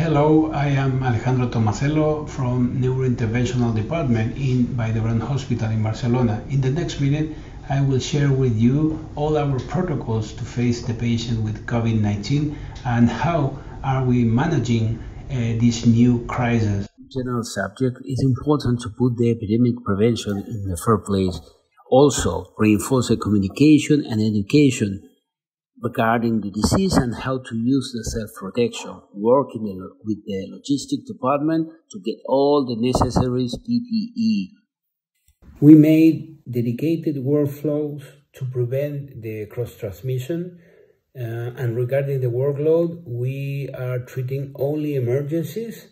Hello, I am Alejandro Tomasello from Neurointerventional Department in Vall Hospital in Barcelona. In the next minute, I will share with you all our protocols to face the patient with COVID-19 and how are we managing uh, this new crisis. General subject, it's important to put the epidemic prevention in the first place. Also, reinforce the communication and education regarding the disease and how to use the self-protection, working with the logistic department to get all the necessary PPE. We made dedicated workflows to prevent the cross-transmission uh, and regarding the workload, we are treating only emergencies.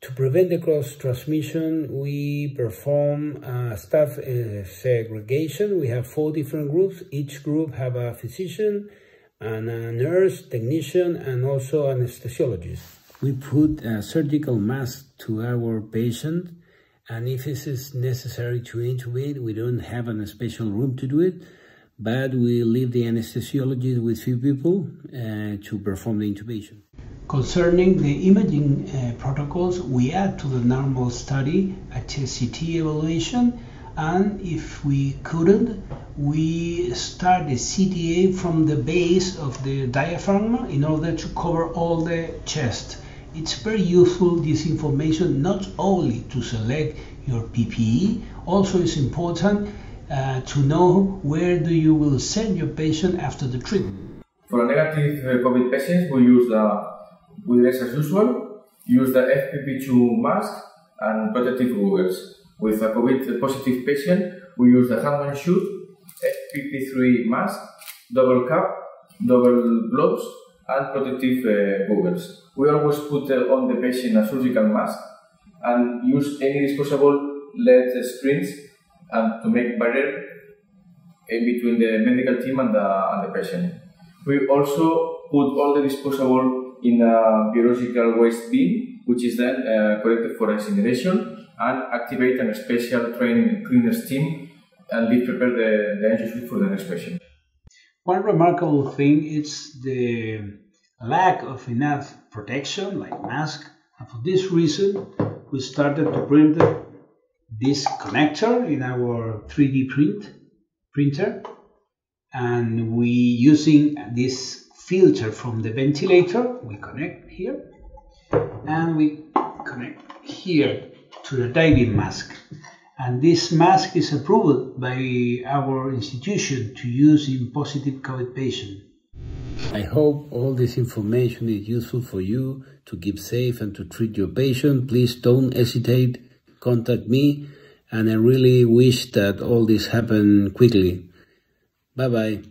To prevent the cross-transmission, we perform uh, staff uh, segregation. We have four different groups. Each group have a physician, and a nurse, technician, and also anesthesiologist. We put a surgical mask to our patient, and if it is necessary to intubate, we don't have a special room to do it, but we leave the anesthesiologist with few people uh, to perform the intubation. Concerning the imaging uh, protocols, we add to the normal study a CT evaluation and if we couldn't, we start the CTA from the base of the diaphragm in order to cover all the chest. It's very useful, this information, not only to select your PPE, also it's important uh, to know where do you will send your patient after the treatment. For a negative uh, COVID patient, we use the, we dress as usual, use the FFP2 mask and protective goggles. With a COVID positive patient, we use the Hartmann shoot, FFP3 mask, double cap, double gloves, and protective uh, goggles. We always put uh, on the patient a surgical mask and use any disposable LED screens and to make barrier in between the medical team and the, and the patient. We also put all the disposable in a biological waste bin, which is then uh, collected for incineration and activate a special trained cleaners team and be prepared the, the entry for the next patient. One remarkable thing is the lack of enough protection, like mask, and for this reason, we started to print this connector in our 3D print printer, and we using this filter from the ventilator, we connect here, and we connect here to the diving mask. And this mask is approved by our institution to use in positive COVID patients. I hope all this information is useful for you to keep safe and to treat your patient. Please don't hesitate, contact me, and I really wish that all this happen quickly. Bye bye.